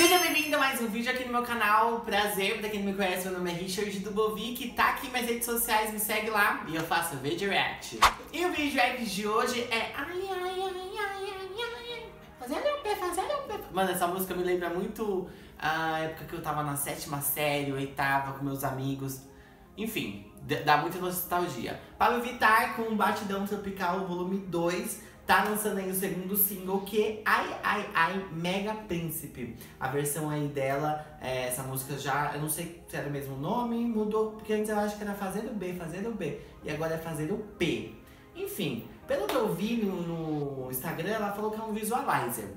Seja bem-vindo a mais um vídeo aqui no meu canal. Prazer, pra quem não me conhece, meu nome é Richard Dubovic, tá aqui nas redes sociais, me segue lá e eu faço vídeo react. E o vídeo react de hoje é ai, ai, ai, ai, ai, ai, fazendo o pé, fazendo o pé. Mano, essa música me lembra muito a época que eu tava na sétima série, oitava, com meus amigos. Enfim, dá muita nostalgia. Pablo Vittar com Batidão Tropical Volume 2 tá lançando aí o segundo single que é Ai Ai Ai Mega Príncipe. A versão aí dela, é, essa música já, eu não sei se era o mesmo nome, mudou, porque antes eu acho que era Fazer o B, Fazer o B, e agora é Fazer o P. Enfim, pelo que eu vi no, no Instagram, ela falou que é um visualizer.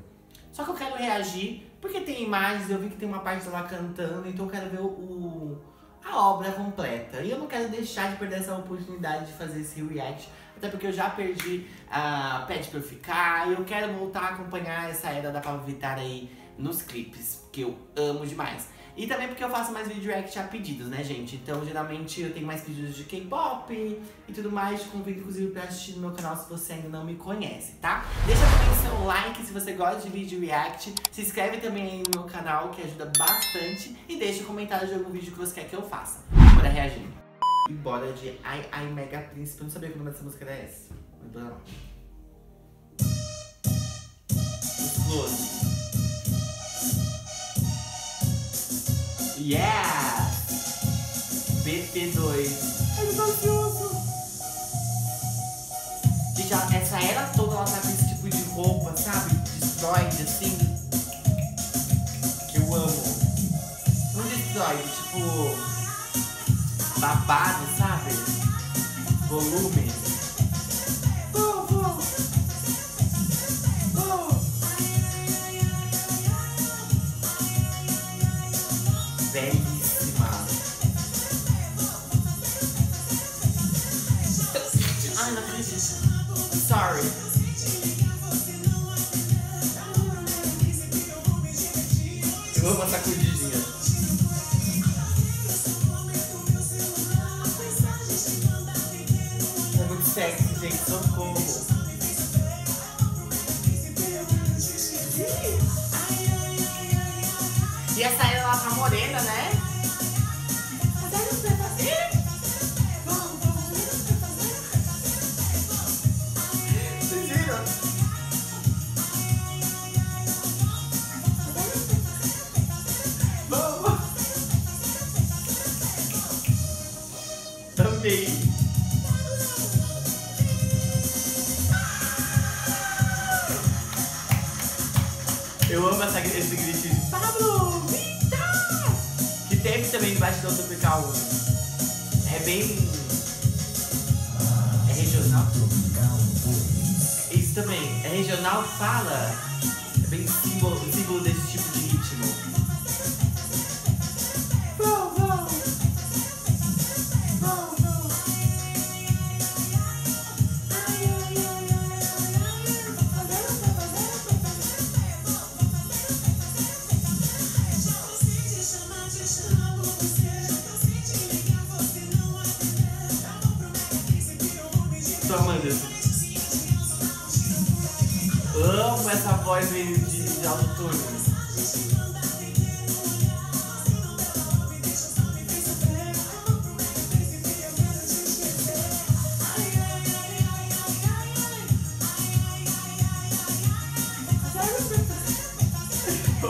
Só que eu quero reagir, porque tem imagens, eu vi que tem uma parte dela cantando, então eu quero ver o, o a obra completa. E eu não quero deixar de perder essa oportunidade de fazer esse react até porque eu já perdi a uh, Pede Pra Eu Ficar, e eu quero voltar a acompanhar essa era da Pablo Vittar aí nos clipes, que eu amo demais. E também porque eu faço mais vídeo react a pedidos, né, gente? Então, geralmente, eu tenho mais pedidos de K-pop e tudo mais. Convido, inclusive, pra assistir no meu canal se você ainda não me conhece, tá? Deixa também seu like se você gosta de vídeo react. Se inscreve também aí no meu canal, que ajuda bastante. E deixa um comentário de algum vídeo que você quer que eu faça. Bora reagir. E bora de Ai Ai Mega Príncipe. Eu não sabia que o nome dessa música era essa. Mas bora lá. Yeah! BP2. Ai, eu tô ansioso. Gente, essa era toda ela tá com esse tipo de roupa, sabe? Destroyed, assim. Que eu amo. Não destroyed, tipo babado, sabe? Volume. Não acredito. Sorry. Eu amo a sacudidinha. sexy, gente, socorro. E essa ela tá morena, né? Amei! Eu amo essa, esse gritinho de Pablo, Vita! Que teve também no Bastidão Tropical. É bem. É regional? Isso também. É regional fala. É bem símbolo, símbolo de essa voz de, de, de autotune.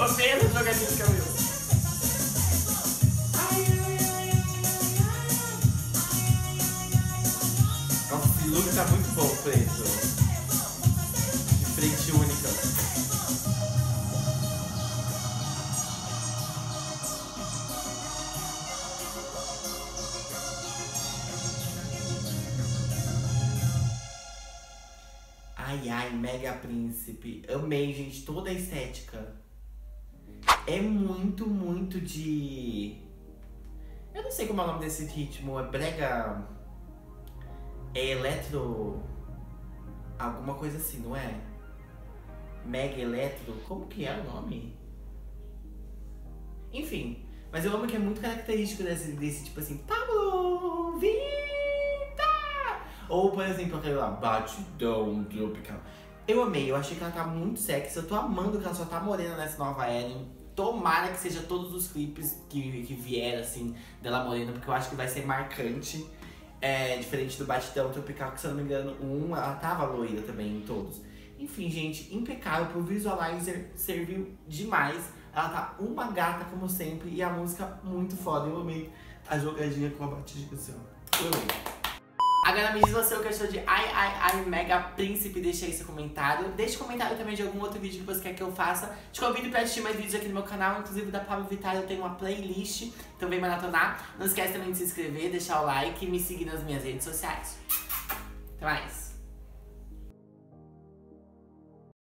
Apenas jogadinho de cabelo. look tá muito bom, preto. Ai, ai, Mega Príncipe. Amei, gente, toda a estética. É muito, muito de... Eu não sei como é o nome desse ritmo. É brega é eletro. Alguma coisa assim, não é? Mega Eletro. Como que é o nome? Enfim. Mas eu amo que é muito característico desse, desse tipo assim, Pablo Vita! Ou, por exemplo, aquele lá, Batidão Tropical. Eu amei, eu achei que ela tá muito sexy. Eu tô amando que ela só tá morena nessa nova era. tomara que seja todos os clipes que, que vieram, assim, dela morena, porque eu acho que vai ser marcante. É, diferente do Batidão Tropical, que se eu não me engano, um, ela tava loira também em todos. Enfim, gente, impecável. Pro visualizer serviu demais. Ela tá uma gata, como sempre, e a música muito foda. Eu amei a jogadinha com a batidinha assim, ó. Eu amei. Agora me diz você o que achou de Ai Ai Ai Mega Príncipe, deixa aí seu comentário. Deixe comentário também de algum outro vídeo que você quer que eu faça. Te convido pra assistir mais vídeos aqui no meu canal, inclusive da Pablo Vittar eu tenho uma playlist, então vem maratonar. Não esquece também de se inscrever, deixar o like e me seguir nas minhas redes sociais. Até mais!